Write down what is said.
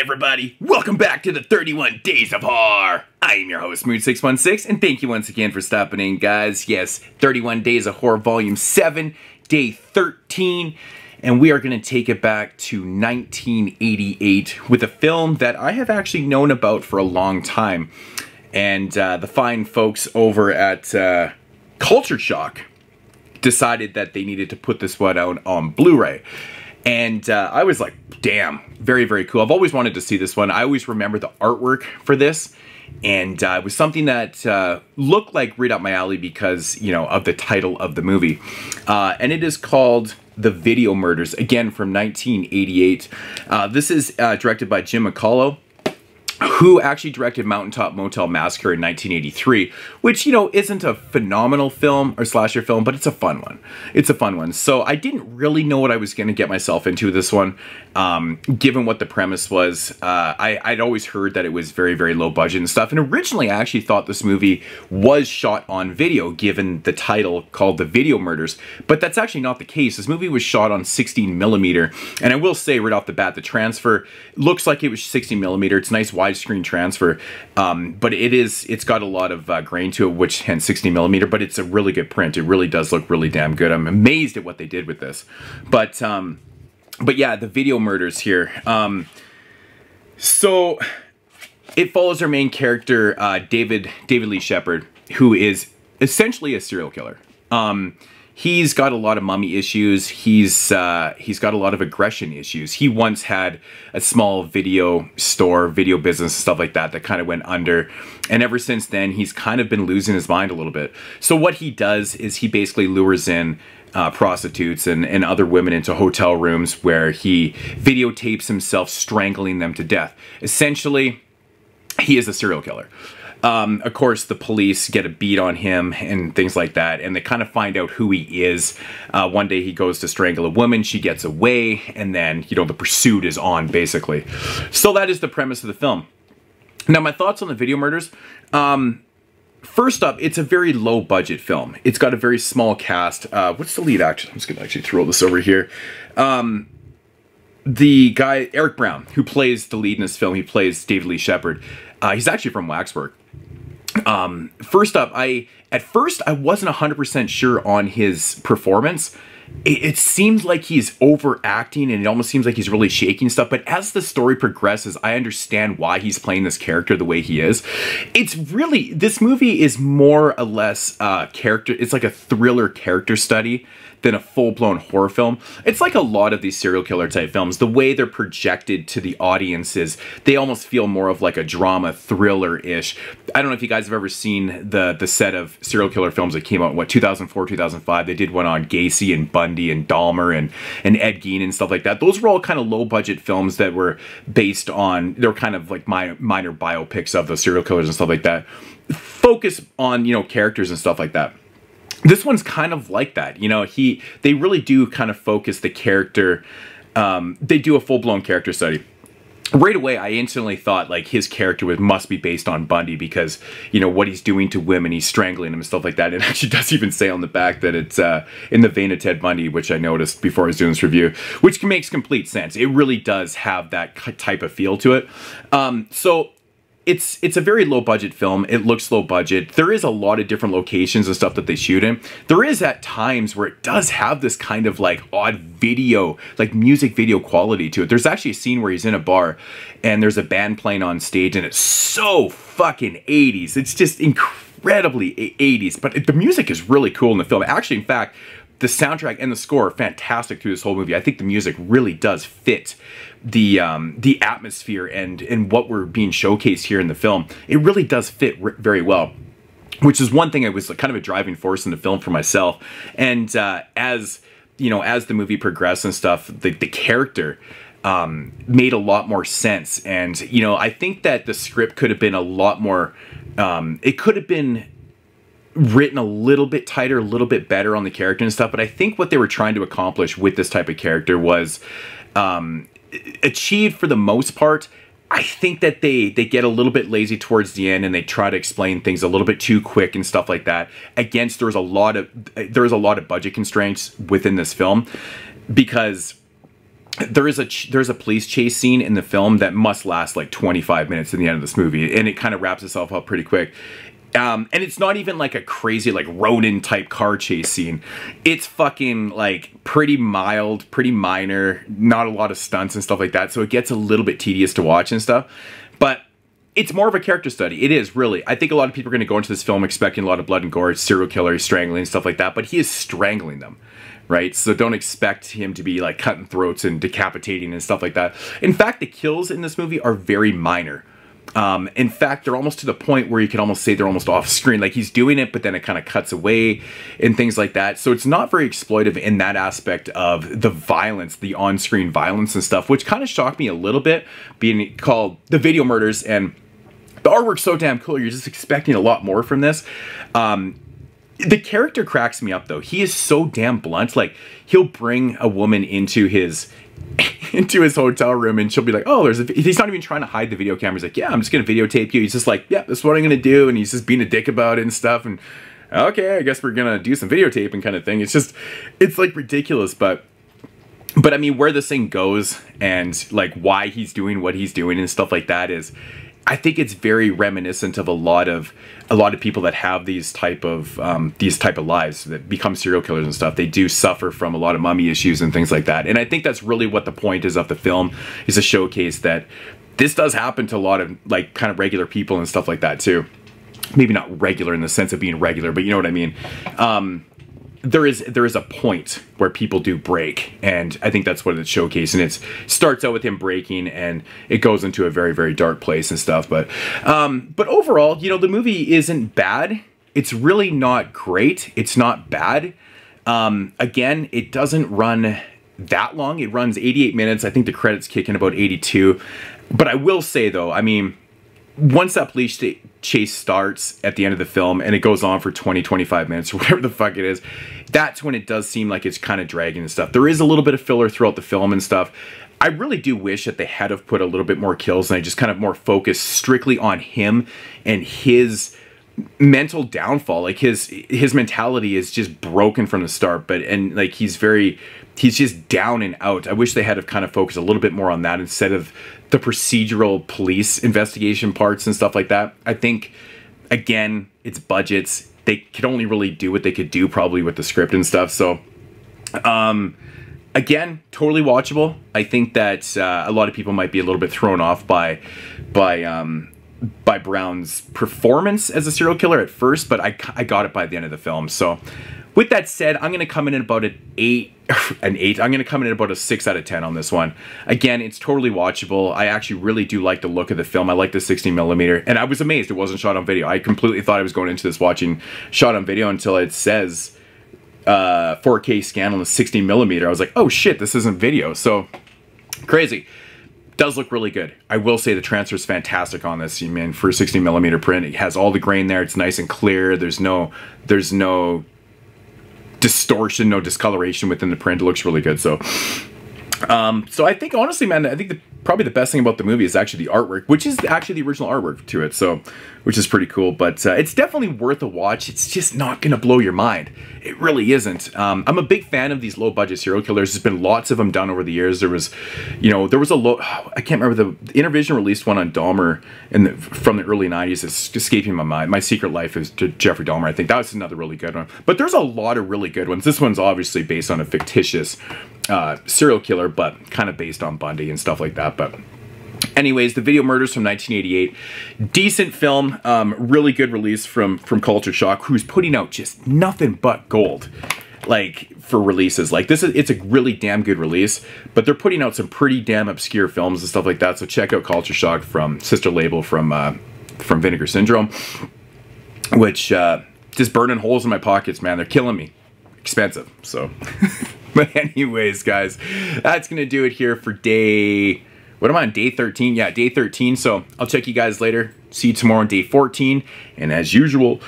everybody? Welcome back to the 31 Days of Horror. I am your host, Moodz616, and thank you once again for stopping in, guys. Yes, 31 Days of Horror, Volume 7, Day 13, and we are going to take it back to 1988 with a film that I have actually known about for a long time. And uh, the fine folks over at uh, Culture Shock decided that they needed to put this one out on Blu-ray. And uh, I was like, damn, very, very cool. I've always wanted to see this one. I always remember the artwork for this. And uh, it was something that uh, looked like right up my alley because, you know, of the title of the movie. Uh, and it is called The Video Murders, again from 1988. Uh, this is uh, directed by Jim McCullough who actually directed Mountaintop Motel Massacre in 1983, which, you know, isn't a phenomenal film or slasher film, but it's a fun one. It's a fun one. So I didn't really know what I was going to get myself into this one, um, given what the premise was. Uh, I, I'd always heard that it was very, very low budget and stuff. And originally, I actually thought this movie was shot on video, given the title called The Video Murders. But that's actually not the case. This movie was shot on 16 millimeter. And I will say right off the bat, the transfer looks like it was 16 millimeter. It's nice wide widescreen transfer, um, but it is it's got a lot of uh, grain to it, which hence 60 millimeter. But it's a really good print. It really does look really damn good. I'm amazed at what they did with this. But um, but yeah, the video murders here. Um, so it follows our main character, uh, David David Lee Shepard, who is essentially a serial killer. Um, he's got a lot of mummy issues. He's uh, he's got a lot of aggression issues. He once had a small video store, video business, stuff like that, that kind of went under. And ever since then, he's kind of been losing his mind a little bit. So what he does is he basically lures in uh, prostitutes and, and other women into hotel rooms where he videotapes himself strangling them to death. Essentially, he is a serial killer. Um, of course, the police get a beat on him and things like that, and they kind of find out who he is. Uh, one day he goes to strangle a woman, she gets away, and then, you know, the pursuit is on, basically. So that is the premise of the film. Now, my thoughts on the video murders. Um, first up, it's a very low budget film. It's got a very small cast. Uh, what's the lead actor? I'm just going to actually throw this over here. Um, the guy, Eric Brown, who plays the lead in this film, he plays David Lee Shepard. Uh, he's actually from Waxburg. Um, first up, I at first I wasn't 100% sure on his performance. It, it seems like he's overacting and it almost seems like he's really shaking stuff. But as the story progresses, I understand why he's playing this character the way he is. It's really, this movie is more or less uh, character, it's like a thriller character study than a full-blown horror film. It's like a lot of these serial killer type films. The way they're projected to the audiences, they almost feel more of like a drama thriller-ish. I don't know if you guys have ever seen the the set of serial killer films that came out, what, 2004, 2005. They did one on Gacy and Bundy and Dahmer and, and Ed Gein and stuff like that. Those were all kind of low-budget films that were based on, they're kind of like minor, minor biopics of the serial killers and stuff like that. Focus on, you know, characters and stuff like that this one's kind of like that. You know, he they really do kind of focus the character. Um, they do a full blown character study. Right away, I instantly thought like his character was must be based on Bundy because you know what he's doing to women, he's strangling them and stuff like that. It actually does even say on the back that it's uh, in the vein of Ted Bundy, which I noticed before I was doing this review, which makes complete sense. It really does have that type of feel to it. Um, so it's it's a very low budget film. It looks low budget. There is a lot of different locations and stuff that they shoot in. There is at times where it does have this kind of like odd video, like music video quality to it. There's actually a scene where he's in a bar and there's a band playing on stage and it's so fucking 80s. It's just incredibly 80s, but the music is really cool in the film. Actually, in fact, the soundtrack and the score are fantastic through this whole movie. I think the music really does fit the um, the atmosphere and and what we're being showcased here in the film. It really does fit very well. Which is one thing I was kind of a driving force in the film for myself. And uh, as you know, as the movie progressed and stuff, the, the character um, made a lot more sense. And you know, I think that the script could have been a lot more. Um, it could have been written a little bit tighter, a little bit better on the character and stuff. But I think what they were trying to accomplish with this type of character was um, achieved for the most part. I think that they they get a little bit lazy towards the end and they try to explain things a little bit too quick and stuff like that. Against there's a lot of there's a lot of budget constraints within this film because there is a there's a police chase scene in the film that must last like 25 minutes in the end of this movie and it kind of wraps itself up pretty quick um, and it's not even like a crazy like Ronin type car chase scene. It's fucking like pretty mild, pretty minor, not a lot of stunts and stuff like that. So it gets a little bit tedious to watch and stuff. But it's more of a character study. It is really. I think a lot of people are going to go into this film expecting a lot of blood and gore, serial killer, strangling, and stuff like that. But he is strangling them, right? So don't expect him to be like cutting throats and decapitating and stuff like that. In fact, the kills in this movie are very minor. Um, in fact, they're almost to the point where you can almost say they're almost off screen. Like he's doing it, but then it kind of cuts away and things like that. So it's not very exploitive in that aspect of the violence, the on screen violence and stuff, which kind of shocked me a little bit, being called the video murders. And the artwork's so damn cool. You're just expecting a lot more from this. Um, the character cracks me up though. He is so damn blunt. Like he'll bring a woman into his into his hotel room and she'll be like, oh, there's a, he's not even trying to hide the video camera. He's like, yeah, I'm just going to videotape you. He's just like, yeah, that's what I'm going to do. And he's just being a dick about it and stuff. And okay, I guess we're going to do some videotaping kind of thing. It's just, it's like ridiculous. But, but I mean, where this thing goes and like why he's doing what he's doing and stuff like that is, I think it's very reminiscent of a lot of a lot of people that have these type of um, these type of lives that become serial killers and stuff. They do suffer from a lot of mummy issues and things like that. And I think that's really what the point is of the film is to showcase that this does happen to a lot of like kind of regular people and stuff like that too. Maybe not regular in the sense of being regular, but you know what I mean. Um, there is there is a point where people do break and i think that's what it's showcasing it starts out with him breaking and it goes into a very very dark place and stuff but um but overall you know the movie isn't bad. It's really not great. It's not bad. Um again it doesn't run that long. It runs 88 minutes. I think the credits kick in about 82 but i will say though i mean once that police chase starts at the end of the film and it goes on for 20 25 minutes or whatever the fuck it is that's when it does seem like it's kind of dragging and stuff. There is a little bit of filler throughout the film and stuff. I really do wish that they had have put a little bit more kills and i just kind of more focused strictly on him and his mental downfall. Like his his mentality is just broken from the start but and like he's very he's just down and out. I wish they had have kind of focused a little bit more on that instead of the procedural police investigation parts and stuff like that. I think again it's budgets. They could only really do what they could do probably with the script and stuff. So um again totally watchable. I think that uh, a lot of people might be a little bit thrown off by by um by Brown's performance as a serial killer at first, but I, I got it by the end of the film. So, with that said, I'm going to come in at about an 8, an 8. I'm going to come in at about a 6 out of 10 on this one. Again, it's totally watchable. I actually really do like the look of the film. I like the 60 millimeter, and I was amazed it wasn't shot on video. I completely thought I was going into this watching shot on video until it says uh, 4K scan on the 60 millimeter. I was like, oh shit, this isn't video. So, crazy does look really good. I will say the transfer is fantastic on this. I mean, for a 60 millimeter print, it has all the grain there. It's nice and clear. There's no, there's no distortion, no discoloration within the print. It looks really good. So, um, so I think honestly, man, I think the probably the best thing about the movie is actually the artwork, which is actually the original artwork to it. So, which is pretty cool. But uh, it's definitely worth a watch. It's just not gonna blow your mind. It really isn't. Um, I'm a big fan of these low budget serial killers. There's been lots of them done over the years. There was, you know, there was a low. I can't remember the, Intervision released one on Dahmer in the, from the early '90s. It's escaping my mind. My Secret Life is to Jeffrey Dahmer. I think that was another really good one. But there's a lot of really good ones. This one's obviously based on a fictitious uh, serial killer, but kind of based on Bundy and stuff like that. But anyways the video murders from 1988 decent film um, really good release from from culture shock who's putting out just nothing but gold like for releases. Like this is it's a really damn good release but they're putting out some pretty damn obscure films and stuff like that. So check out culture shock from sister label from uh, from vinegar syndrome which uh, just burning holes in my pockets man. They're killing me. Expensive so but anyways guys that's gonna do it here for day what am I on day 13? Yeah, day 13. So I'll check you guys later. See you tomorrow on day 14. And as usual,